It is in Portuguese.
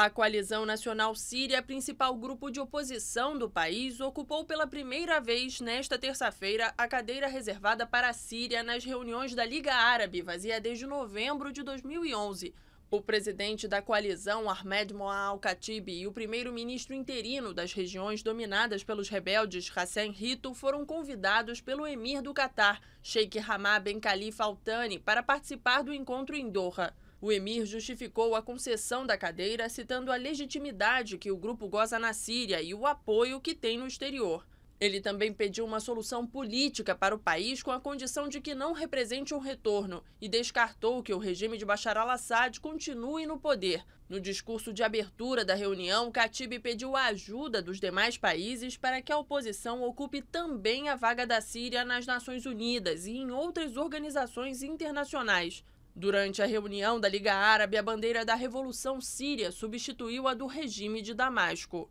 A Coalizão Nacional Síria, principal grupo de oposição do país, ocupou pela primeira vez nesta terça-feira a cadeira reservada para a Síria nas reuniões da Liga Árabe, vazia desde novembro de 2011. O presidente da coalizão, Ahmed Moa al-Khatib, e o primeiro-ministro interino das regiões dominadas pelos rebeldes, Hassan Rito, foram convidados pelo emir do Catar, Sheikh Hamad Ben Khalifa Al Thani, para participar do encontro em Doha. O emir justificou a concessão da cadeira citando a legitimidade que o grupo goza na Síria e o apoio que tem no exterior. Ele também pediu uma solução política para o país com a condição de que não represente um retorno e descartou que o regime de Bashar al-Assad continue no poder. No discurso de abertura da reunião, Khatib pediu a ajuda dos demais países para que a oposição ocupe também a vaga da Síria nas Nações Unidas e em outras organizações internacionais. Durante a reunião da Liga Árabe, a bandeira da Revolução Síria substituiu a do regime de Damasco.